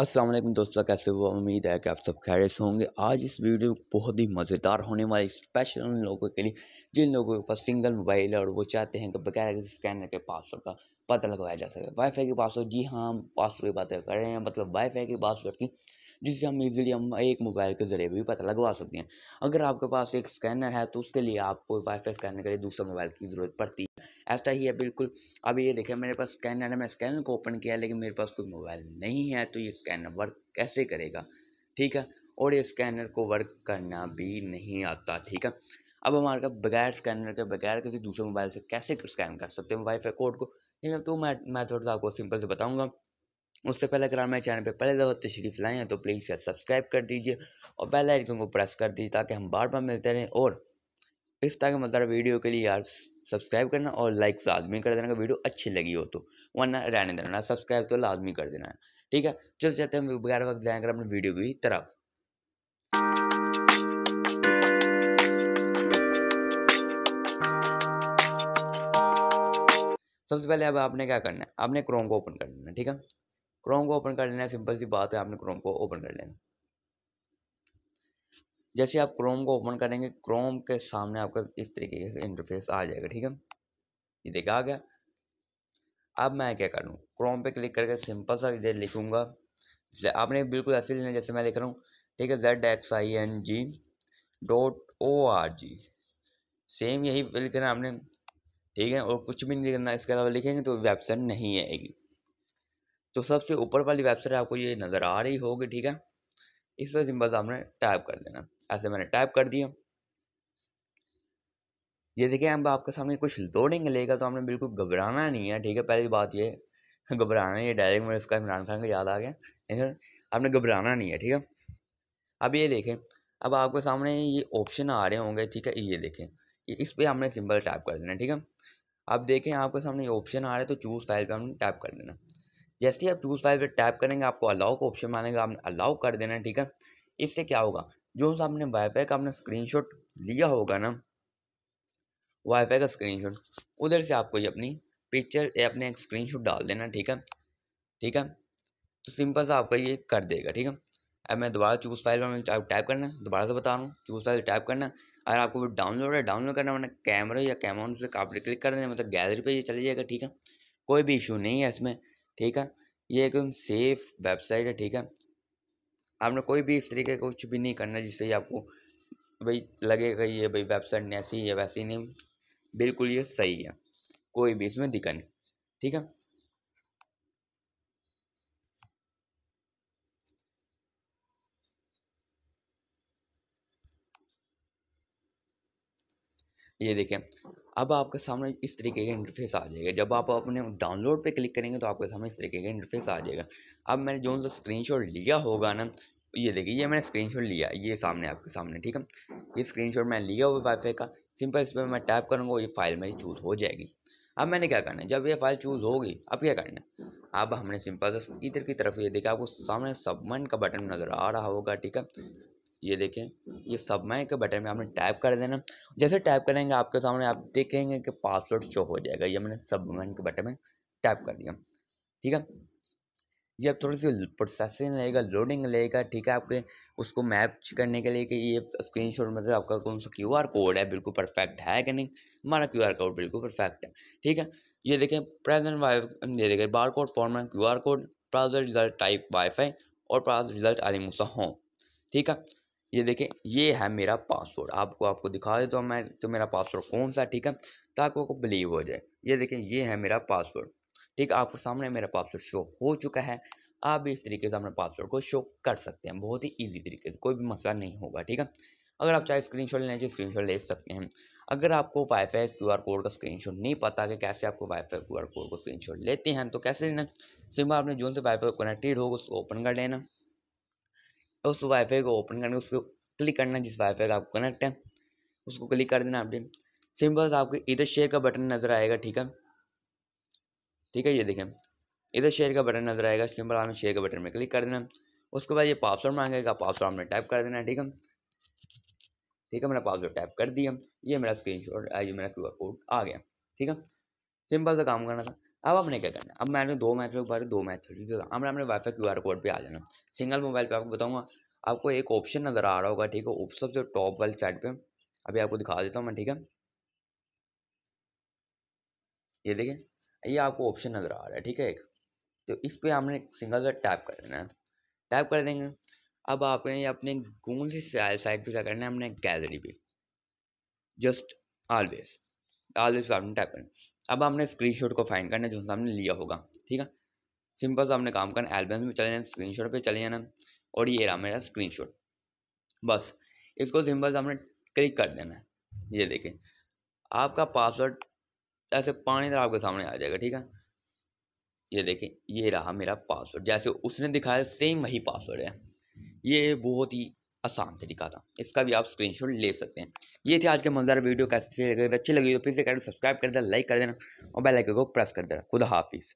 अस्सलाम वालेकुम दोस्तों, कैसे हो? उम्मीद है कि आप सब खैर से होंगे। आज इस वीडियो बहुत ही मज़ेदार होने वाली, स्पेशल उन लोगों के लिए, जिन लोगों के पास सिंगल मोबाइल है और वो चाहते हैं कि बगैर स्कैनर के पासवर्ड का पता लगवाया जा सके। वाईफाई के पासवर्ड जी हाँ हम पासवर्ड की बातें कर रहे हैं मतलब वाईफाई के पासवर्ड की, जिससे हम इजीली हम एक मोबाइल के ज़रिए भी पता लगवा सकते हैं। अगर आपके पास एक स्कैनर है तो उसके लिए आपको वाईफाई स्कैनर के लिए दूसरा मोबाइल की ज़रूरत पड़ती है। ऐसा ही है, बिल्कुल। अभी ये देखें, मेरे पास स्कैनर है मैं स्कैनर को ओपन किया लेकिन मेरे पास कोई मोबाइल नहीं है तो ये स्कैनर वर्क कैसे करेगा? ठीक है? और ये स्कैनर को वर्क करना भी नहीं आता, ठीक है? अब हमारे बगैर स्कैनर के, बगैर किसी दूसरे मोबाइल से कैसे स्कैन कर सकते हैं? वाईफाई कोड को तो मैं मैं थोड़ा आपको सिंपल से बताऊँगा। उससे पहले अगर आप मेरे चैनल पे पहले दफ़ा तशरीफ़ लाए हैं तो प्लीज़ सब्सक्राइब कर दीजिए और बेल आइकन को प्रेस कर दीजिए ताकि हम बार बार मिलते रहें और इस तरह के मतलब वीडियो के लिए यार सब्सक्राइब करना और लाइक लाजमी कर देना वीडियो अच्छी लगी हो तो वरना रहने देना सब्सक्राइब तो लाजमी कर देना। ठीक है, चल चलते हैं बगैर वक्त जाएँगे अपने वीडियो की तरफ़ सबसे पहले अब आपने क्या करना है? आपने क्रोम को ओपन कर लेना है, ठीक है? क्रोम को ओपन कर लेना है सिंपल सी बात है, आपने क्रोम को ओपन कर लेना जैसे आप क्रोम को ओपन करेंगे क्रोम के सामने आपका इस तरीके से इंटरफेस आ जाएगा, ठीक है? ये देखा आ गया। अब मैं क्या करूँ? क्रोम पे क्लिक करके सिंपल सा इधर लिखूँगा। आपने बिल्कुल ऐसे लेना जैसे मैं लिख रहा हूँ, ठीक है? Z X I N G dot O R G same यही लिखना आपने। ठीक है? और कुछ भी नहीं लिखना, इसके अलावा लिखेंगे तो वेबसाइट नहीं आएगी। तो सबसे ऊपर वाली वेबसाइट आपको ये नज़र आ रही होगी, ठीक है? इस पर सिंपल आपने टाइप कर देना। ऐसे मैंने टाइप कर दिया। ये देखिए, अब आपके सामने कुछ लोडिंग लेगा तो आपने बिल्कुल घबराना नहीं है, ठीक है? पहली बात ये, घबराना ये डायरेक्ट में इसका इमरान खान का याद आ गया। लेकिन आपने घबराना नहीं है, ठीक है? अब ये देखें, अब आपके सामने ये ऑप्शन आ रहे होंगे, ठीक है? ये देखें। इस पर हमने सिंपल टाइप कर देना, ठीक है? अब देखें आपके सामने ये ऑप्शन आ रहे तो चूज़ फ़ाइल पे हमने टाइप कर देना। जैसे ही आप चूज़ फ़ाइल पे टैप करेंगे, आपको अलाउ का ऑप्शन मानेगा, आपने अलाउ कर देना, ठीक है? इससे क्या होगा? जो आपने वाईफाई का आपने स्क्रीनशॉट लिया होगा ना वाईफाई का स्क्रीनशॉट उधर से आपको ये अपनी पिक्चर या अपने एक स्क्रीनशॉट डाल देना, ठीक है? ठीक है? तो सिंपल सा आपका ये कर देगा, ठीक है? अब मैं दोबारा चूज़ फ़ाइल पर टाइप करना दोबारा से बता रहा हूँ चूज़ फ़ाइल टाइप करना अगर आपको वो डाउनलोड है डाउनलोड करना मैंने कैमरा या कैमरा से आप क्लिक कर देना मतलब गैलरी पे ये चले जाएगा, ठीक है? कोई भी इशू नहीं है इसमें, ठीक है? ये एकदम सेफ़ वेबसाइट है, ठीक है? आपने कोई भी इस तरीके का कुछ भी नहीं करना जिससे आपको भाई लगेगा ये भाई वेबसाइट ऐसी है, वैसी नहीं, बिल्कुल ये सही है, कोई भी इसमें दिक्कत नहीं, ठीक है? ये देखें, अब आपके सामने इस तरीके का इंटरफेस आ जाएगा। जब आप अपने डाउनलोड पे क्लिक करेंगे तो आपके सामने इस तरीके का इंटरफेस आ जाएगा। अब मैंने जो सा स्क्रीनशॉट लिया होगा ना, ये देखिए, ये मैंने स्क्रीनशॉट लिया, ये सामने आपके सामने, ठीक है? ये स्क्रीनशॉट मैंने लिया हुआ वाईफाई का सिंपल इस पर मैं टैप करूँगा, ये फ़ाइल मेरी चूज़ हो जाएगी। अब मैंने क्या करना है? जब ये फ़ाइल चूज़ होगी, अब क्या करना है? अब हमने सिंपल इधर की तरफ़, ये देखा आपको सामने सबमन का बटन नज़र आ रहा होगा, ठीक है? ये देखें ये सबमाई के बटन में आपने टाइप कर देना। जैसे टाइप करेंगे आपके सामने, आप देखेंगे कि पासवर्ड शो हो जाएगा। ये मैंने सबमाइन के बटन में टाइप कर दिया। ठीक है? ये अब थोड़ी सी प्रोसेसिंग लगेगा लोडिंग लगेगा ठीक है आपके? उसको मैप करने के लिए कि ये स्क्रीनशॉट मतलब आपका कौन सा क्यू आर कोड है, बिल्कुल परफेक्ट है कि नहीं? हमारा क्यू आर कोड बिल्कुल परफेक्ट है। ठीक है? ये देखें, प्रेजेंट वाई ये देखें bar code format Q R code browser result type wifi और ब्राउज़र रिज़ल्ट अलीमुसा होम ठीक है? ये देखें, ये है मेरा पासवर्ड आपको आपको दिखा दे तो मैं तो मेरा पासवर्ड कौन सा ठीक है? ताकि आपको बिलीव हो जाए। ये देखें, ये है मेरा पासवर्ड ठीक? है आपको सामने मेरा पासवर्ड शो हो चुका है। आप भी इस तरीके से अपने पासवर्ड को शो कर सकते हैं। बहुत ही ईजी तरीके से, कोई भी मसला नहीं होगा, ठीक है? अगर आप चाहे स्क्रीन शॉट लेना चाहिए स्क्रीन शॉट ले सकते हैं। अगर आपको वाईफाई क्यू आर कोड का स्क्रीन शॉट नहीं पता कि कैसे आपको वाईफाई क्यू आर कोड को स्क्रीन शॉट लेते हैं तो कैसे लेना? सिंपल आपने जो से वाईफाई कनेक्टेड होगा, उसको ओपन कर लेना। उस वाईफाई को ओपन करके उसको क्लिक करना जिस वाईफाई का आपको कनेक्ट है, उसको क्लिक कर देना आपने सिंपल आपको इधर शेयर का बटन नज़र आएगा, ठीक है? ठीक है, ये देखें। इधर शेयर का बटन नज़र आएगा सिंपल आपने शेयर के बटन में क्लिक कर देना। उसके बाद ये पासवर्ड मांगेगा पासवर्ड आपने टाइप कर देना, ठीक है? ठीक है, मैंने पासवर्ड टाइप कर दिया। ये मेरा स्क्रीन शॉट ये मेरा क्यू कोड आ गया, ठीक है? सिंपल सा काम करना था। अब आपने क्या करना अब मैंने दो मैच के बारे दो मैच ठीक है अब हमने वाईफाई क्यू आर कोड पर आ जाना। सिंगल मोबाइल पे आपको बताऊँगा, आपको एक ऑप्शन नज़र आ रहा होगा, ठीक है? सबसे टॉप वाली साइड पर अभी आपको दिखा देता हूँ मैं, ठीक है? ये देखिए ये आपको ऑप्शन नज़र आ रहा है, ठीक है एक? तो इस पर आपने सिंगल टैप कर देना है। टैप कर देंगे। अब आपने अपने कौन सी साइड पे क्या करना है? अपने गैलरी पे। जस्ट ऑलवेज ऑलवेज पे आपने टैप करना। अब हमने स्क्रीनशॉट को फाइंड करना जो हमने लिया होगा, ठीक है? सिंपल से आपने काम करना एल्बम में चले जाना स्क्रीनशॉट पे चले जाना, और ये रहा मेरा स्क्रीनशॉट बस, इसको सिंपल से हमने क्लिक कर देना है, ये देखें। आपका पासवर्ड ऐसे पानी तरह आपके सामने आ जाएगा, ठीक है? ये देखें, ये रहा मेरा पासवर्ड जैसे उसने दिखाया सेम वही पासवर्ड है। ये बहुत ही आसान तरीका था। इसका भी आप स्क्रीनशॉट ले सकते हैं। ये थे आज के मज़ेदार वीडियो। कैसे अच्छी लगी तो फिर से कर सब्सक्राइब कर देना लाइक कर देना और बेल आइकन को प्रेस कर देना। खुदा हाफिज़।